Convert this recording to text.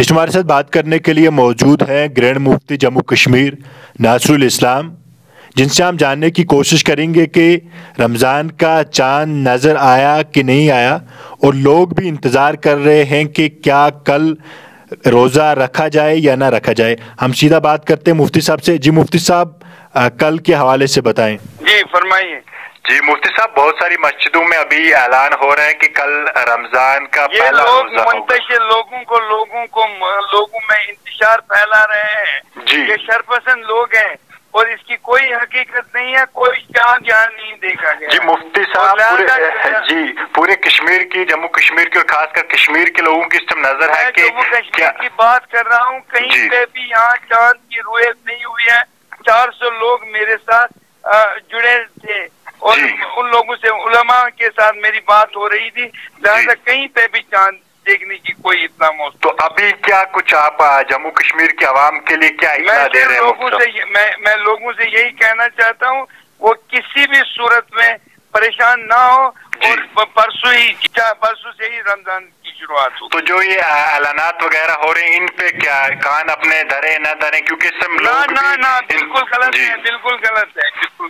इस हमारे साथ बात करने के लिए मौजूद हैं ग्रैंड मुफ्ती जम्मू कश्मीर, नासरुल इस्लाम, जिनसे हम जानने की कोशिश करेंगे कि रमज़ान का चाँद नज़र आया कि नहीं आया और लोग भी इंतज़ार कर रहे हैं कि क्या कल रोज़ा रखा जाए या ना रखा जाए। हम सीधा बात करते हैं मुफ्ती साहब से। जी मुफ्ती साहब कल के हवाले से बताएँ। जी, फरमाइए। जी मुफ्ती साहब बहुत सारी मस्जिदों में अभी ऐलान हो रहा है कि कल रमज़ान का ये पहला लोग। मुंतशिर लोगों को लोगों को लोगों में इंतज़ार फैला रहे हैं जी। ये शरपसंद लोग हैं और इसकी कोई हकीकत नहीं है कोई चाँद यहाँ नहीं देखा गया जी मुफ्ती साहब पूरे जी पूरे कश्मीर की जम्मू कश्मीर की और खासकर कश्मीर के लोगों की इस नज़र है कि जम्मू कश्मीर की बात कर रहा हूँ कहीं। पे भी यहाँ चाँद की रुएत नहीं हुई है चार सौ लोग मेरे साथ अ, जुड़े थे और जी। उन लोगों से उलमा के साथ मेरी बात हो रही थी। लिहाजा कहीं पे भी चाँद देखने की कोई इतना मौसम तो अभी क्या कुछ आप जम्मू कश्मीर के आवाम के लिए क्या मैं दे रहे लोगों से मैं मैं लोगों से यही कहना चाहता हूँ वो किसी भी सूरत में परेशान ना हो और परसों ही परसों से ही रमज़ान की शुरुआत हो। तो जो ये ऐलानात वगैरह हो रहे हैं इन पे क्या कान अपने धरे ना धरे? क्योंकि ना ना ना बिल्कुल गलत है बिल्कुल गलत है बिल्कुल